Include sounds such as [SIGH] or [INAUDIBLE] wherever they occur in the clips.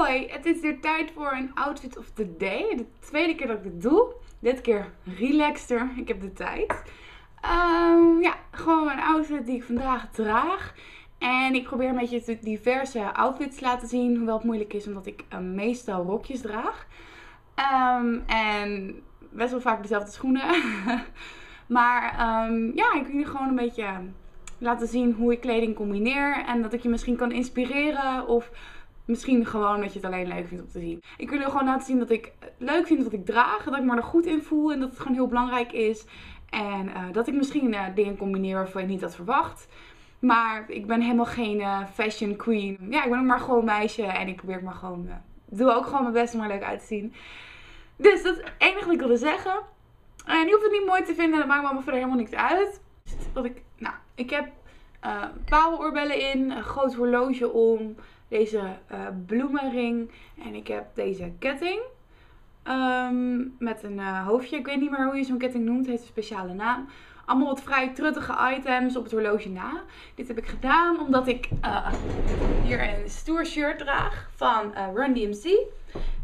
het is weer tijd voor een outfit of the day. De tweede keer dat ik dit doe. Dit keer relaxter. Ik heb de tijd. Ehm, ja, gewoon een outfit die ik vandaag draag. En ik probeer een beetje diverse outfits te laten zien. Hoewel het moeilijk is omdat ik uh, meestal rokjes draag. Ehm, en best wel vaak dezelfde schoenen. [LAUGHS] maar um, ja, ik wil jullie gewoon een beetje laten zien hoe ik kleding combineer. En dat ik je misschien kan inspireren. Of misschien gewoon dat je het alleen leuk vindt om te zien. Ik wil jullie gewoon laten zien dat ik het leuk vind wat ik draag. Dat ik me er goed in voel. En dat het gewoon heel belangrijk is. En uh, dat ik misschien uh, dingen combineer waarvan je niet had verwacht. Maar ik ben helemaal geen uh, fashion queen. Ja, ik ben ook maar gewoon meisje. En ik probeer maar gewoon. doe ook gewoon mijn best om er leuk uit te zien. Dus dat is het enige wat ik wilde zeggen. En je hoeft het niet mooi te vinden. Dat maakt me allemaal verder helemaal niks uit. Wat ik, nou, ik heb uh, paaloorbellen in. Een groot horloge om. Deze uh, bloemenring. En ik heb deze ketting. Um, met een uh, hoofdje. Ik weet niet meer hoe je zo'n ketting noemt. Het heeft een speciale naam. Allemaal wat vrij truttige items op het horloge na. Dit heb ik gedaan omdat ik uh, hier een stoer shirt draag van Run DMC. Die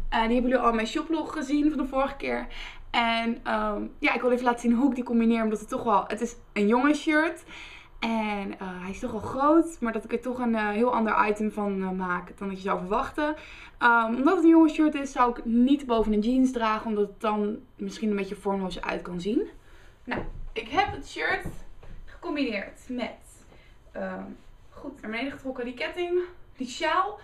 hebben jullie al in mijn shoplog gezien van de vorige keer. En um, ja, ik wil even laten zien hoe ik die combineer. Omdat het toch wel, het is een jonge shirt. En uh, hij is toch wel groot, maar dat ik er toch een uh, heel ander item van uh, maak dan dat je zou verwachten. Um, omdat het een jonge shirt is, zou ik niet boven een jeans dragen, omdat het dan misschien een beetje vormloos uit kan zien. Nou, ik heb het shirt gecombineerd met, goed, naar beneden getrokken die ketting, die sjaal.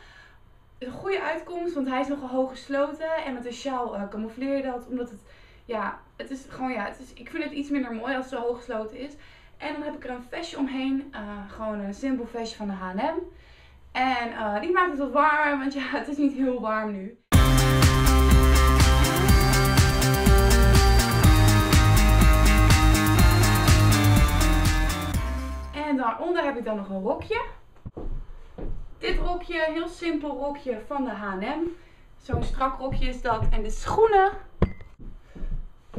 Een goede uitkomst, want hij is nogal hoog gesloten en met de sjaal camoufleer je dat, omdat het, ja, het is gewoon, ja, het is, ik vind het iets minder mooi als het zo hoog gesloten is. En dan heb ik er een vestje omheen. Uh, gewoon een simpel vestje van de H&M. En uh, die maakt het wat warm, want ja, [LAUGHS] het is niet heel warm nu. En daaronder heb ik dan nog een rokje. Dit rokje, heel simpel rokje van de H&M. Zo'n strak rokje is dat. En de schoenen.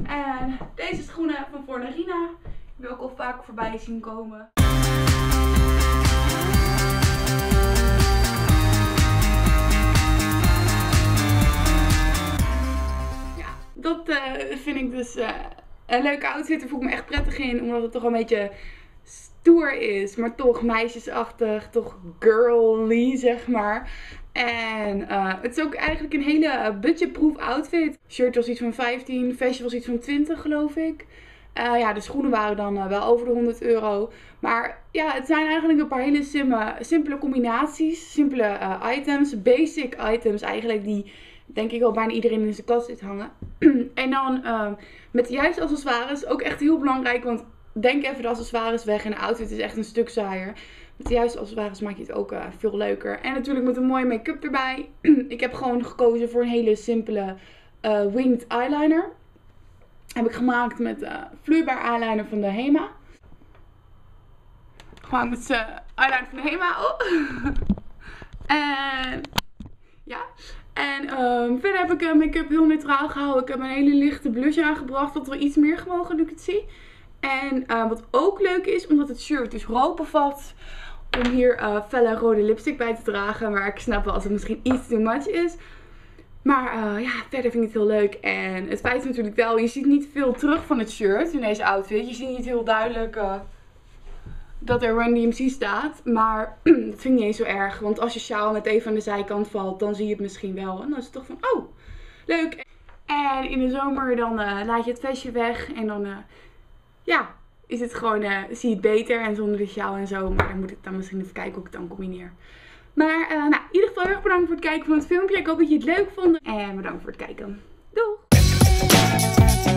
En deze schoenen van Fornerina. Heb ik ook al vaak voorbij zien komen. Ja, dat uh, vind ik dus uh, een leuke outfit. Daar voel ik me echt prettig in. Omdat het toch een beetje stoer is. Maar toch meisjesachtig. Toch girly, zeg maar. En uh, het is ook eigenlijk een hele budgetproof outfit. Shirt was iets van 15, vestje was iets van 20 geloof ik. Uh, ja, de schoenen waren dan uh, wel over de 100 euro. Maar ja, het zijn eigenlijk een paar hele simpele, combinaties. Simpele uh, items. Basic items eigenlijk die denk ik wel bijna iedereen in zijn kast zit hangen. [CLEARS THROAT] en dan met de juiste accessoires. Ook echt heel belangrijk. Want denk even de accessoires weg. En de outfit is echt een stuk saaier. Met de juiste accessoires maak je het ook veel leuker. En natuurlijk met een mooie make-up erbij. [CLEARS THROAT] ik heb gewoon gekozen voor een hele simpele winged eyeliner. Heb ik gemaakt met uh, vloeibaar eyeliner van de Hema. Gewoon met uh, eyeliner van de Hema. Oh. [LAUGHS] en ja. En um, verder heb ik uh, make-up heel neutraal gehouden. Ik heb een hele lichte blush aangebracht. Wat wel iets meer gewogen ik het zie. En wat ook leuk is, omdat het shirt dus rood bevat. Om hier felle rode lipstick bij te dragen. Maar ik snap wel als het misschien iets too much is. Maar uh, ja, verder vind ik het heel leuk. En het feit is natuurlijk wel, je ziet niet veel terug van het shirt in deze outfit. Je ziet niet heel duidelijk uh, dat er Run DMC staat. Maar [CLEARS THROAT] dat vind ik niet eens zo erg. Want als je sjaal net even aan de zijkant valt, dan zie je het misschien wel. En dan is het toch van, oh, leuk. En in de zomer dan uh, laat je het vestje weg. En dan, ja, is het gewoon, zie je het beter. En zonder de sjaal en zo. Maar dan moet ik dan misschien even kijken hoe ik het dan combineer. Maar eh, nou, in ieder geval heel erg bedankt voor het kijken van het filmpje. Ik hoop dat je het leuk vond. En bedankt voor het kijken. Doeg!